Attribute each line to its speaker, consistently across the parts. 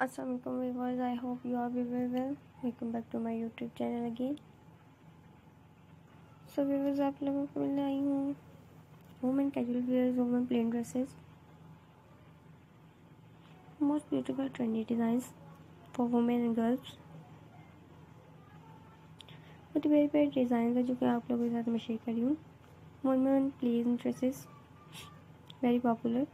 Speaker 1: Aslam viewers I hope you are we welcome back to my YouTube channel again so viewers आप लोगों को मिलने आई हूँ। Women casual wears women plain dresses most beautiful trendy design for women and girls बहुत ही very very design है जो कि आप लोगों के साथ मैं शेयर कर हूँ। Women plain dresses very popular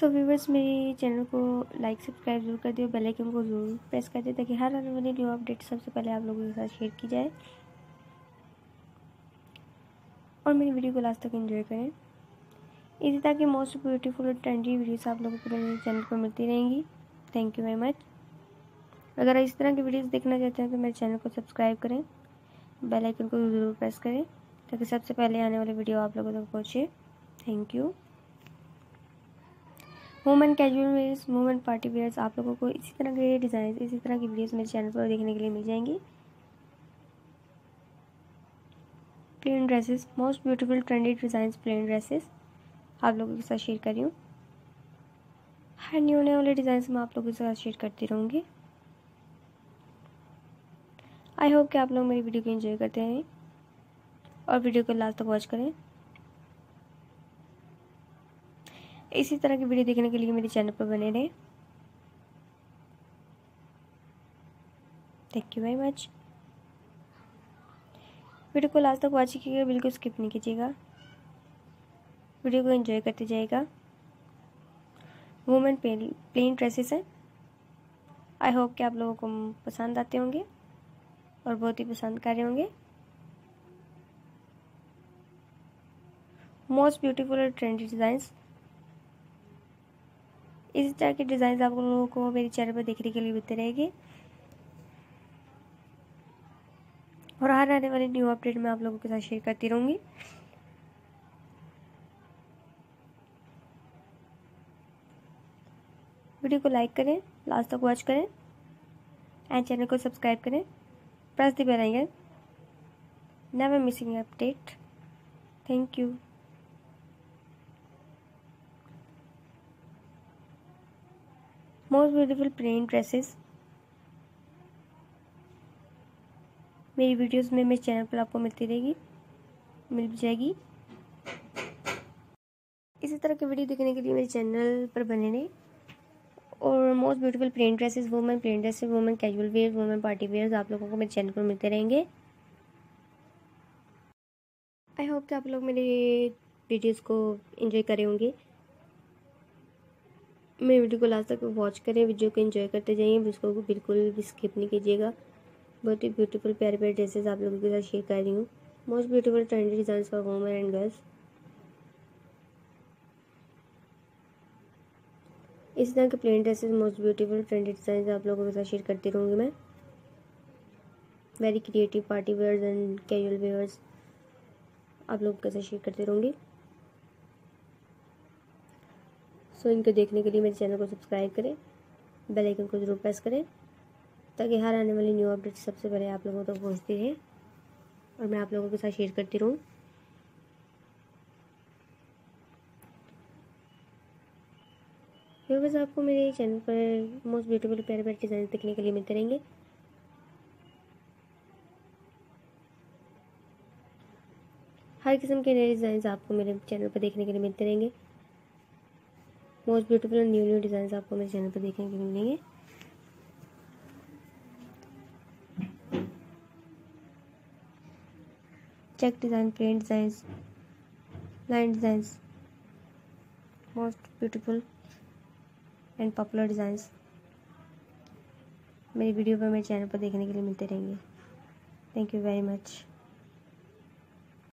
Speaker 1: so viewers मेरे चैनल को लाइक सब्सक्राइब ज़रूर कर दियो बेल आइकन को ज़रूर प्रेस कर दिए ताकि हर आने वाली न्यू अपडेट सबसे पहले आप लोगों के साथ शेयर की जाए। और मेरी वीडियो को लास्ट तक एंजॉय करें। इसी तरह की मोस्ट ब्यूटीफुल और ट्रेंडी वीडियोस आप लोगों को मेरे चैनल पर मिलती रहेंगी। थैंक यू वेरी मच अगर इस तरह की वीडियोस देखना चाहते हैं तो मेरे चैनल को सब्सक्राइब करें। बेल आइकन को ज़रूर प्रेस करें, ताकि सबसे पहले आने वाली वीडियो आप लोगों तक पहुँचे। Thank you women casual wears women party wears आप लोगों को इसी तरह के डिज़ाइन इसी तरह की वीडियोस मेरे चैनल पर देखने के लिए मिल जाएँगी। Plain dresses most beautiful trendy design plain dresses आप लोगों के साथ शेयर कर रही हूँ। हर न्यू नए वाले डिज़ाइन मैं आप लोगों के साथ शेयर करती रहूँगी। आई होप कि आप लोग मेरी वीडियो को एंजॉय करते हैं और वीडियो को लास्ट तक वॉच करें। इसी तरह की वीडियो देखने के लिए मेरे चैनल पर बने रहें। Thank you very much video को लास्ट तक वॉच कीजिएगा, बिल्कुल स्किप नहीं कीजिएगा। वीडियो को एंजॉय करते जाएगा वुमेन प्लेन ड्रेसेस हैं। आई होप कि आप लोगों को पसंद आते होंगे और बहुत ही पसंद कर रहे होंगे। मोस्ट ब्यूटीफुल और ट्रेंडी डिज़ाइंस इसी तरह के डिज़ाइन आप लोगों को मेरे चैनल पर देखने के लिए मिलते रहेंगे। और हर आने वाली न्यू अपडेट मैं आप लोगों के साथ शेयर करती रहूँगी। वीडियो को लाइक करें लास्ट तक वॉच करें एंड चैनल को सब्सक्राइब करें press the bell icon never missing update thank you most beautiful plain dresses मेरी वीडियोस में मेरे चैनल पर आपको मिलती रहेगी। मिल जाएगी। इसी तरह की वीडियो देखने के लिए मेरे चैनल पर बने रहे। और most beautiful plain dresses women plain dresses women casual wear women party wear आप लोगों को मेरे चैनल पर मिलते रहेंगे। आई होप कि आप लोग मेरे वीडियोस को एंजॉय करे होंगे। मेरे वीडियो को लास्ट तक वॉच करें वीडियो को एंजॉय करते जाइए उसको बिल्कुल भी स्किप नहीं कीजिएगा। बहुत ही ब्यूटीफुल प्यारे प्यारे ड्रेसेस आप लोगों के साथ शेयर कर रही हूँ। Most beautiful trendy design for women and girls इस तरह के plain dresses most beautiful trendy design आप लोगों के साथ शेयर करती रहूँगी मैं। Very creative party wears and casual wears आप लोगों के साथ शेयर करती रहूँगी। सो इनको देखने के लिए मेरे चैनल को सब्सक्राइब करें, बेल आइकन को ज़रूर प्रेस करें, ताकि हर आने वाली न्यू अपडेट सबसे पहले आप लोगों तक तो पहुँचती रहे और मैं आप लोगों के साथ शेयर करती रहूँ। बस आपको मेरे चैनल पर मोस्ट ब्यूटीफुल प्यारे प्यारे डिज़ाइन देखने के लिए मिलते रहेंगे। हर किस्म के नए डिज़ाइन आपको मेरे चैनल पर देखने के लिए मिलते रहेंगे। Most beautiful new new design आपको मेरे चैनल पर देखने को मिलेंगे। Check design print design line design most beautiful and popular designs मेरी वीडियो पर मेरे चैनल पर देखने के लिए मिलते रहेंगे। Thank you very much